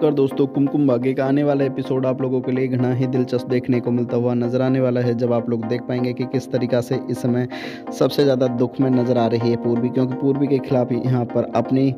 कर दोस्तों, कुमकुम भाग्य का आने वाला एपिसोड आप लोगों के लिए घना ही दिलचस्प देखने को मिलता हुआ नज़र आने वाला है, जब आप लोग देख पाएँगे कि किस तरीका से इस समय सबसे ज़्यादा दुख में नज़र आ रही है पूर्वी, क्योंकि पूर्वी के खिलाफ यहाँ पर अपनी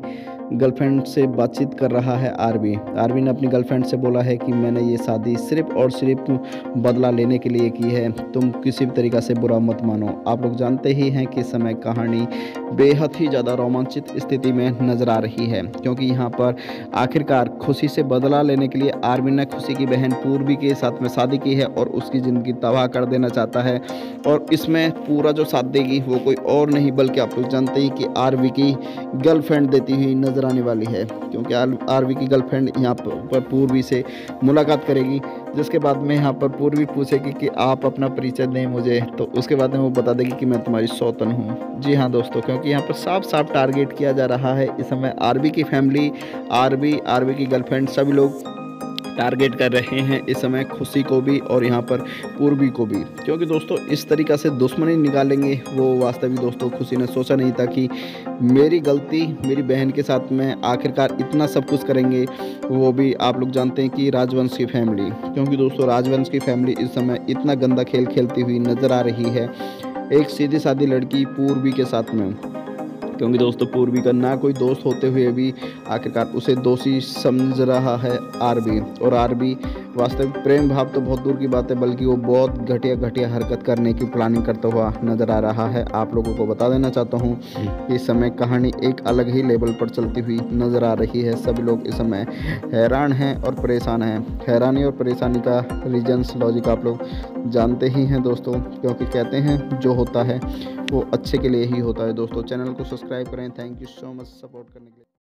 गर्लफ्रेंड से बातचीत कर रहा है आरबी आरबी ने अपनी गर्लफ्रेंड से बोला है कि मैंने ये शादी सिर्फ़ और सिर्फ़ बदला लेने के लिए की है। तुम किसी भी तरीक़ा से बुरा मत मानो। आप लोग जानते ही हैं कि समय कहानी बेहद ही ज़्यादा रोमांचित स्थिति में नज़र आ रही है, क्योंकि यहाँ पर आखिरकार खुशी से बदला लेने के लिए आरबी ने खुशी की बहन पूर्वी के साथ में शादी की है और उसकी ज़िंदगी तबाह कर देना चाहता है। और इसमें पूरा जो साथ देगी वो कोई और नहीं, बल्कि आप लोग जानते ही कि आरवी की गर्लफ्रेंड देती हुई नज़र नज़र आने वाली है, क्योंकि आरवी की गर्लफ्रेंड यहाँ पर पूर्वी से मुलाकात करेगी, जिसके बाद में यहाँ पर पूर्वी पूछेगी कि आप अपना परिचय दें मुझे तो उसके बाद में वो बता देगी कि मैं तुम्हारी सौतन हूँ। जी हाँ दोस्तों, क्योंकि यहाँ पर साफ़ साफ़ टारगेट किया जा रहा है इस समय आरबी की फैमिली आरबी आरबी की गर्लफ्रेंड सभी लोग टारगेट कर रहे हैं इस समय खुशी को भी और यहाँ पर पूर्वी को भी। क्योंकि दोस्तों, इस तरीक़ा से दुश्मनी निकालेंगे, वो वास्तविक दोस्तों खुशी ने सोचा नहीं था कि मेरी गलती, मेरी बहन के साथ में आखिरकार इतना सब कुछ करेंगे, वो भी आप लोग जानते हैं कि राजवंश की फैमिली क्योंकि दोस्तों, राजवंश की फैमिली इस समय इतना गंदा खेल खेलती हुई नज़र आ रही है, एक सीधी सादी लड़की पूर्वी के साथ में। क्योंकि दोस्तों, पूर्वी का ना कोई दोस्त होते हुए भी आखिरकार उसे दोषी समझ रहा है आरबी। और आरबी वास्तविक प्रेम भाव तो बहुत दूर की बात है, बल्कि वो बहुत घटिया घटिया हरकत करने की प्लानिंग करता हुआ नज़र आ रहा है। आप लोगों को बता देना चाहता हूँ इस समय कहानी एक अलग ही लेवल पर चलती हुई नज़र आ रही है। सभी लोग इस समय हैरान हैं और परेशान हैं। हैरानी और परेशानी का रीजन्स लॉजिक आप लोग जानते ही हैं दोस्तों, क्योंकि कहते हैं, जो होता है वो अच्छे के लिए ही होता है। दोस्तों, चैनल को सब्सक्राइब करें। Thank you so much support करने के लिए।